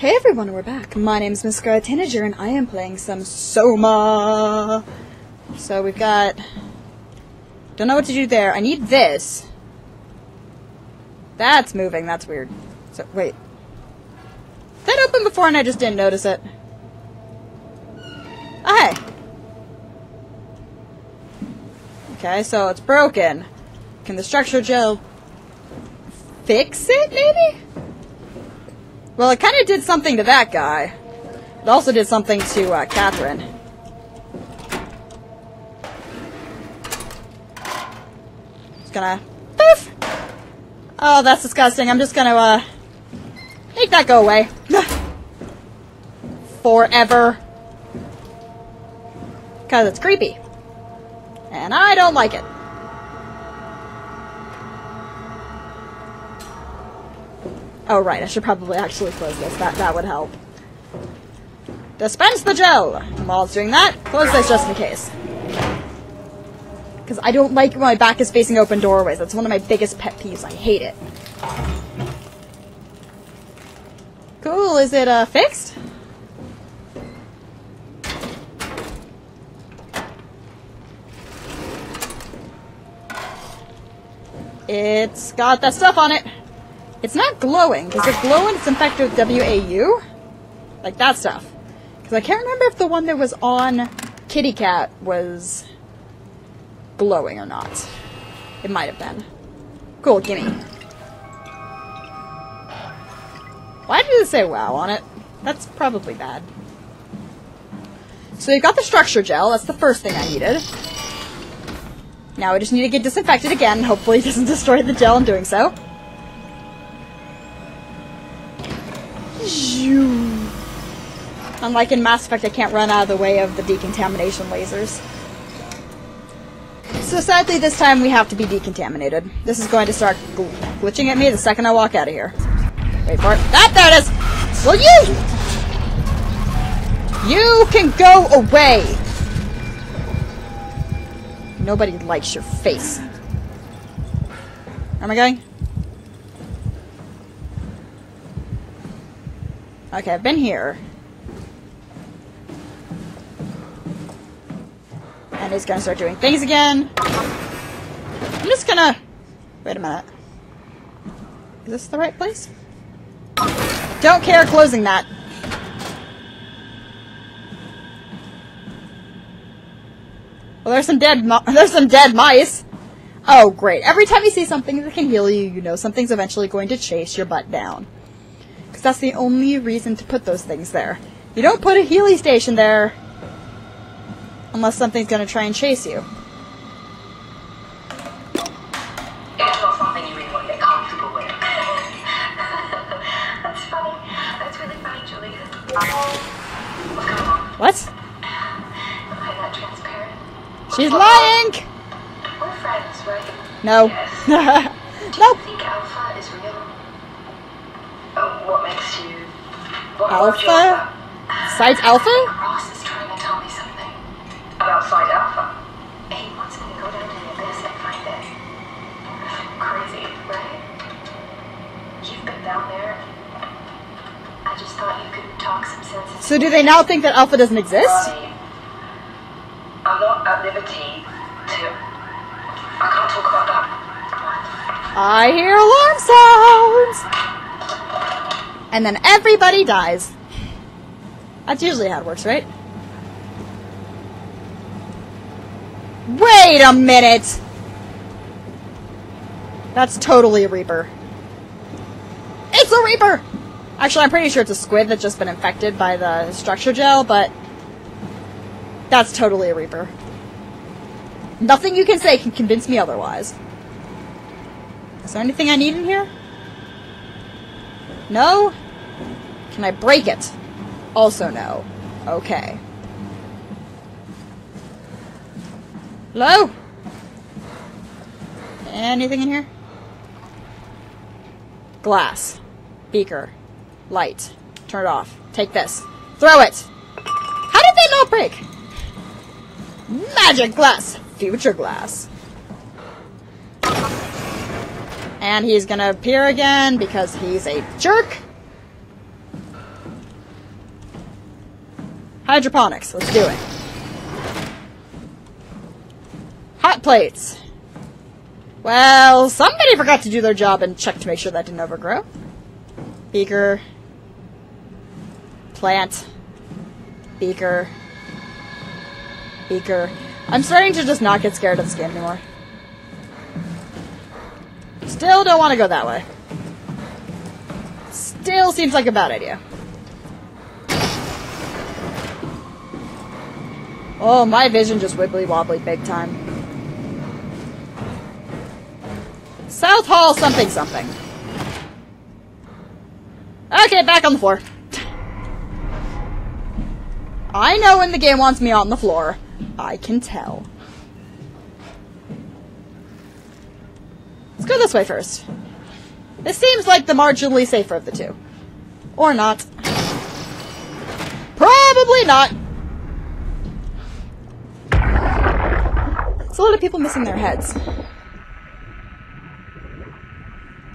Hey everyone, we're back. My name's Miss Scarlet Tanager and I am playing some Soma. So we've got... Don't know what to do there. I need this. That's moving, that's weird. So, wait. That opened before and I just didn't notice it. Oh, hey. Okay, so it's broken. Can the structure gel fix it, maybe? Well, it kind of did something to that guy. It also did something to uh, Catherine. Just gonna... Poof! Oh, that's disgusting. I'm just gonna, uh... Make that go away. Forever. Because it's creepy. And I don't like it. Oh, right, I should probably actually close this. That, that would help. Dispense the gel! While it's doing that, close this just in case. Because I don't like when my back is facing open doorways. That's one of my biggest pet peeves. I hate it. Cool, is it, uh, fixed? It's got that stuff on it. It's not glowing. Does it glow when it's infected with WAU? Like that stuff. Because I can't remember if the one that was on Kitty Cat was glowing or not. It might have been. Cool, gimme. Why did it say wow on it? That's probably bad. So you've got the structure gel. That's the first thing I needed. Now I just need to get disinfected again. Hopefully it doesn't destroy the gel in doing so. Unlike in Mass Effect, I can't run out of the way of the decontamination lasers. So sadly, this time we have to be decontaminated. This is going to start gl glitching at me the second I walk out of here. Wait for it. That, there it is! Will you... You can go away! Nobody likes your face. Am I going? Okay, I've been here. And he's gonna start doing things again. I'm just gonna... Wait a minute. Is this the right place? Don't care closing that. Well, there's some dead there's some dead mice. Oh, great. Every time you see something that can heal you, you know something's eventually going to chase your butt down. Because that's the only reason to put those things there. You don't put a Healy station there unless something's going to try and chase you. It's not something you really want to get comfortable with. That's funny. That's really funny, Julie. What's going on? What? Am I that transparent? She's lying! We're friends, right? No. Yes. Do you nope. think Alpha is real? Oh, what makes you... What holds you Alpha? Site Alpha? Ross is trying to tell me something. About Site Alpha? He wants me to go down to the abyss and find it. Crazy, right? You've been down there. I just thought you could talk some sense So do they now think that Alpha doesn't exist? I, I'm not at liberty to. I can't talk about that. I hear alarm sounds! And then everybody dies. That's usually how it works, right? Wait a minute! That's totally a Reaper. It's a Reaper! Actually, I'm pretty sure it's a squid that's just been infected by the structure gel, but that's totally a Reaper. Nothing you can say can convince me otherwise. Is there anything I need in here? No? Can I break it? Also no. Okay. Hello? Anything in here? Glass. Beaker. Light. Turn it off. Take this. Throw it! How did they not break? Magic glass! Future glass. And he's gonna appear again because he's a jerk. Hydroponics. Let's do it. Hot plates. Well, somebody forgot to do their job and check to make sure that didn't overgrow. Beaker. Plant. Beaker. Beaker. I'm starting to just not get scared of this game anymore. Still don't want to go that way. Still seems like a bad idea. Oh, my vision just wibbly wobbly big time. South Hall something something. Okay, back on the floor. I know when the game wants me on the floor. I can tell. Go this way first. This seems like the marginally safer of the two. Or not. Probably not. It's a lot of people missing their heads.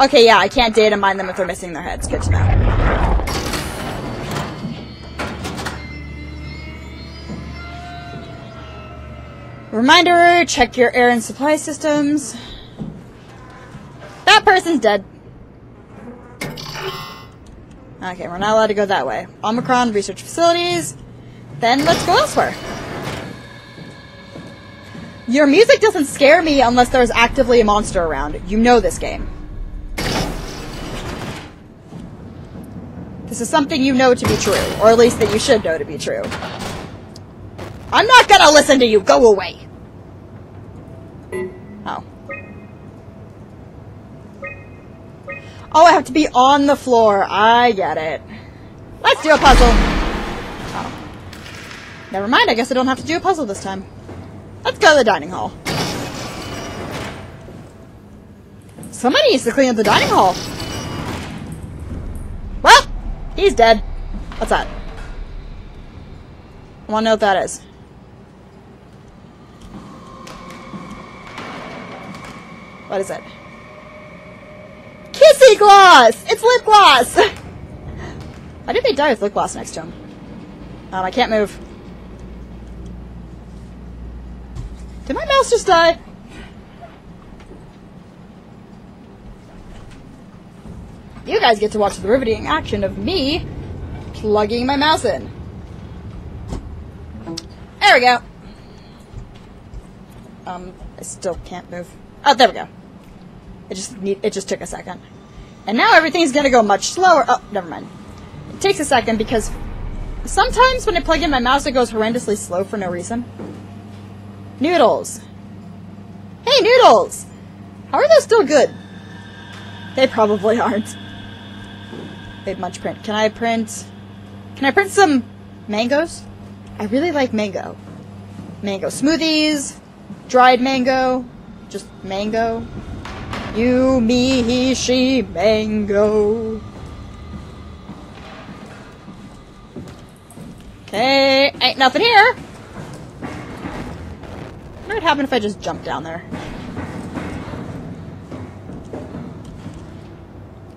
Okay, yeah, I can't data mine them if they're missing their heads. Good to know. Reminder, check your air and supply systems. That person's dead. Okay, we're not allowed to go that way. Omicron research facilities. Then let's go elsewhere. Your music doesn't scare me unless there's actively a monster around. You know this game. This is something you know to be true, or at least that you should know to be true. I'm not gonna listen to you! Go away! Oh, I have to be on the floor. I get it. Let's do a puzzle! Oh. Never mind, I guess I don't have to do a puzzle this time. Let's go to the dining hall. Somebody needs to clean up the dining hall. Well, he's dead. What's that? I want to know what that is. What is it? Kissy gloss! It's lip gloss! Why did they die with lip gloss next to him? Um, I can't move. Did my mouse just die? You guys get to watch the riveting action of me plugging my mouse in. There we go. Um, I still can't move. Oh, there we go. It just need, it just took a second. And now everything's gonna go much slower. Oh, never mind. It takes a second because sometimes when I plug in my mouse, it goes horrendously slow for no reason. Noodles. Hey, noodles! How are those still good? They probably aren't. Wait, munch print. Can I print... Can I print some mangoes? I really like mango. Mango smoothies, dried mango, just mango. You, me, he, she, mango. Okay, ain't nothing here. What would happen if I just jumped down there?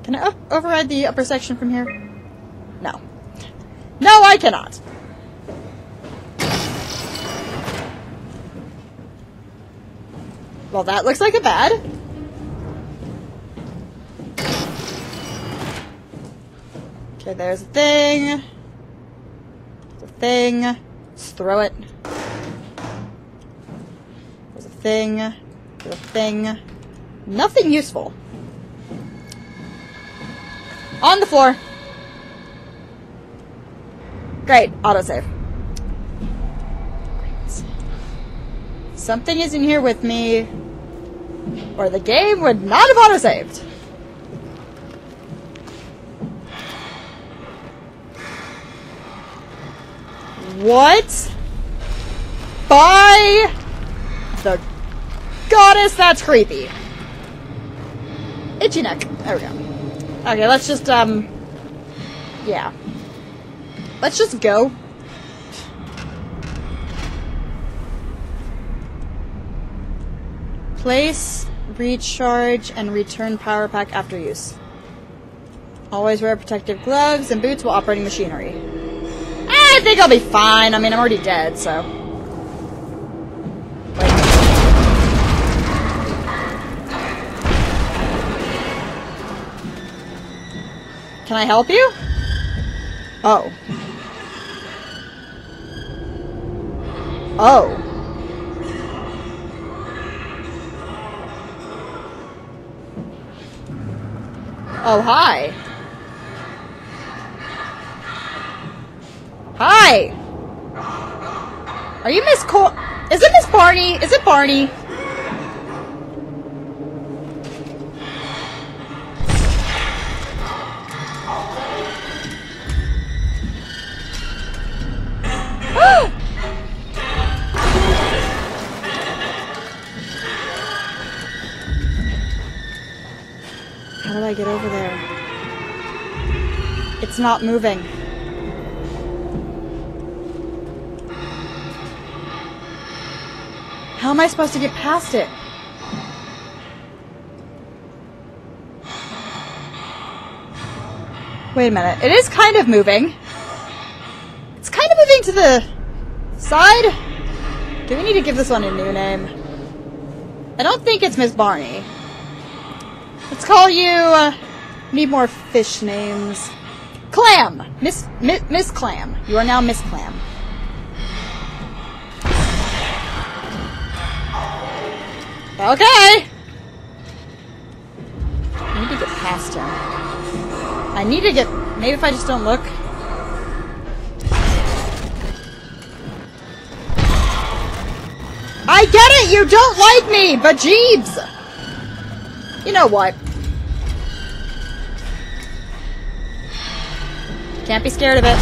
Can I override the upper section from here? No. No, I cannot. Well, that looks like a bad. Okay, there's a thing. There's a thing. Let's throw it. There's a thing. There's a thing. Nothing useful. On the floor. Great. Autosave. Something is in here with me, or the game would not have autosaved. What? By the goddess, that's creepy. Itchy neck. There we go. Okay, let's just, um... Yeah. Let's just go. Place, recharge, and return power pack after use. Always wear protective gloves and boots while operating machinery. I think I'll be fine. I mean, I'm already dead, so. Can I help you? Oh. Oh. Oh, hi. Hi! Are you Miss Cor- Is it Miss Barney? Is it Barney? How do I get over there? It's not moving. How am I supposed to get past it? Wait a minute. It is kind of moving. It's kind of moving to the side. Do we need to give this one a new name? I don't think it's Miss Barney. Let's call you. Uh, need more fish names. Clam, Miss Mi- Miss Clam. You are now Miss Clam. Okay. I need to get past him. I need to get. Maybe if I just don't look. I get it. You don't like me, but Jeeves. You know what? Can't be scared of it.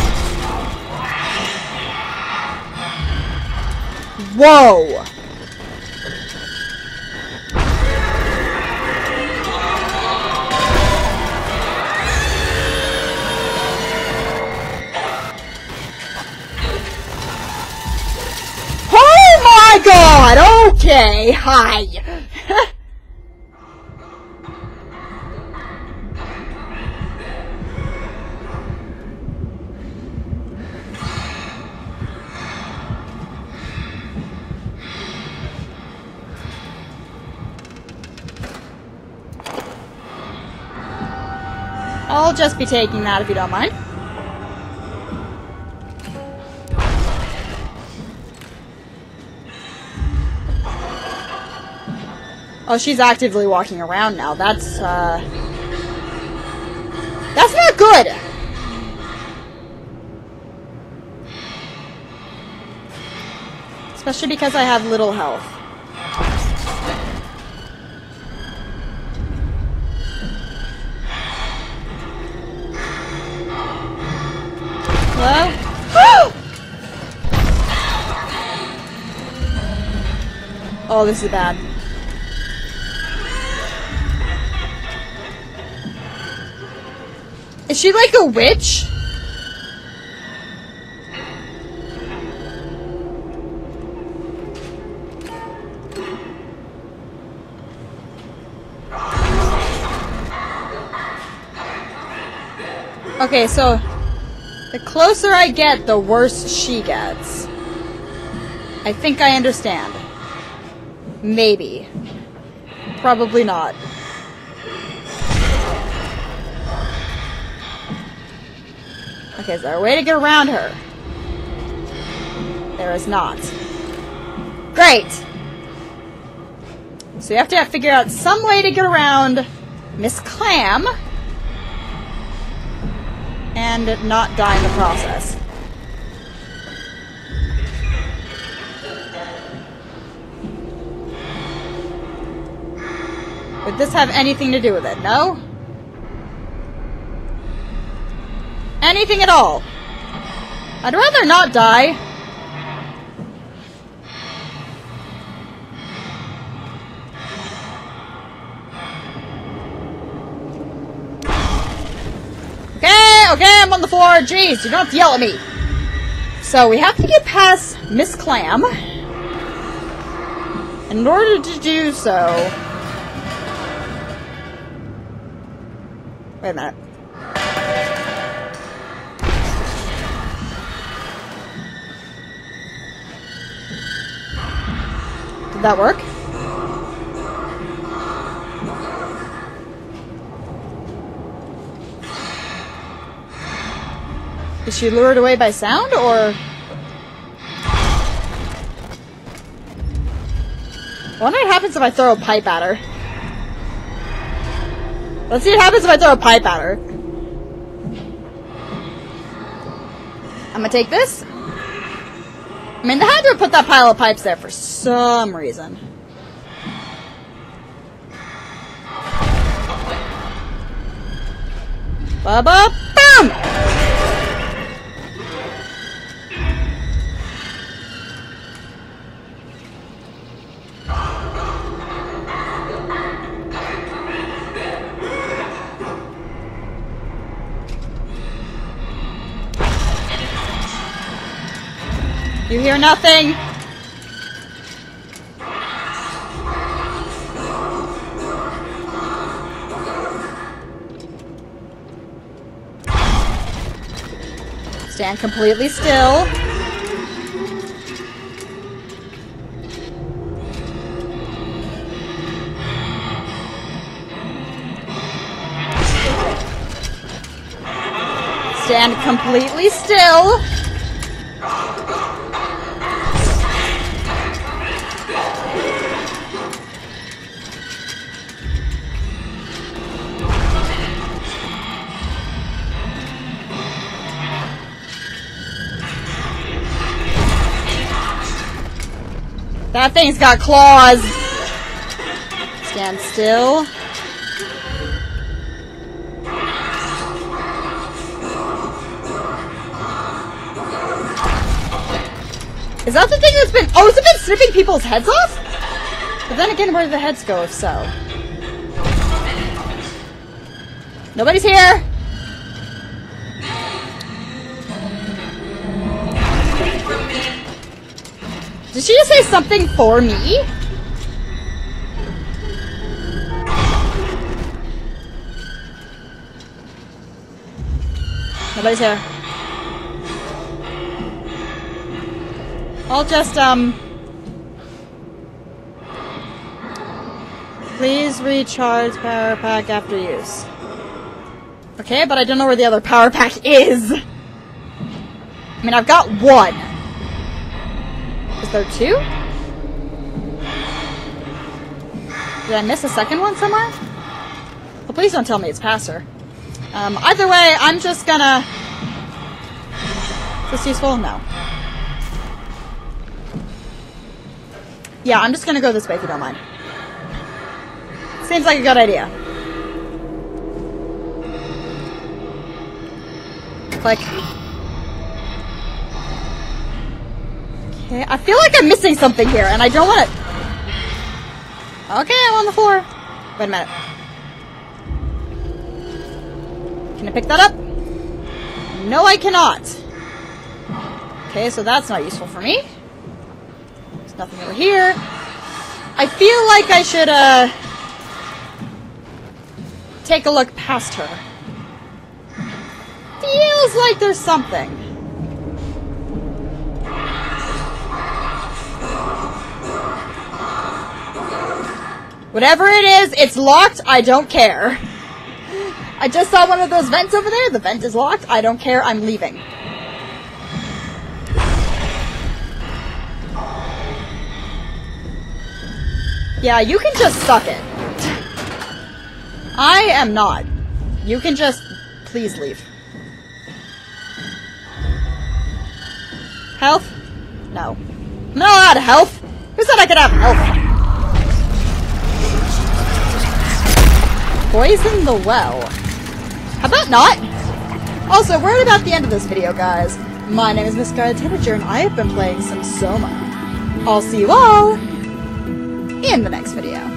Whoa! Okay, hi! I'll just be taking that if you don't mind. Oh, she's actively walking around now. That's, uh... That's not good! Especially because I have little health. Hello? oh, this is bad. Is she like a witch? Okay, so the closer I get, the worse she gets. I think I understand. Maybe. Probably not. Okay, is there a way to get around her? There is not. Great! So you have to figure out some way to get around Miss Clam and not die in the process. Would this have anything to do with it? No? Anything at all? I'd rather not die. Okay, okay, I'm on the floor. Jeez, you don't have to yell at me. So we have to get past Miss Clam. In order to do so... Wait a minute. That work? Is she lured away by sound, or...? I wonder what happens if I throw a pipe at her. Let's see what happens if I throw a pipe at her. I'm gonna take this. I mean, they had to put that pile of pipes there for some reason. Ba You hear nothing? Stand completely still. Stand completely still. That thing's got claws. Stand still. Is that the thing that's been- Oh, has it been snipping people's heads off? But then again, where do the heads go if so? Nobody's here! Did she just say something for me? Nobody's here. I'll just, um... Please recharge power pack after use. Okay, but I don't know where the other power pack is. I mean, I've got one. Is there two? Did I miss a second one somewhere? Well, please don't tell me it's Passer. Um, either way, I'm just gonna... Is this useful? No. Yeah, I'm just gonna go this way if you don't mind. Seems like a good idea. Click. Okay, I feel like I'm missing something here, and I don't want to... Okay, I'm on the floor. Wait a minute. Can I pick that up? No, I cannot. Okay, so that's not useful for me. There's nothing over here. I feel like I should, uh... Take a look past her. Feels like there's something. Whatever it is, it's locked. I don't care. I just saw one of those vents over there. The vent is locked. I don't care. I'm leaving. Yeah, you can just suck it. I am not. You can just please leave. Health? No. I'm not health. Who said I could have health? Poison the well. How about not? Also, we're at about the end of this video, guys. My name is Miss Scarlet Tanager, and I have been playing some Soma. I'll see you all in the next video.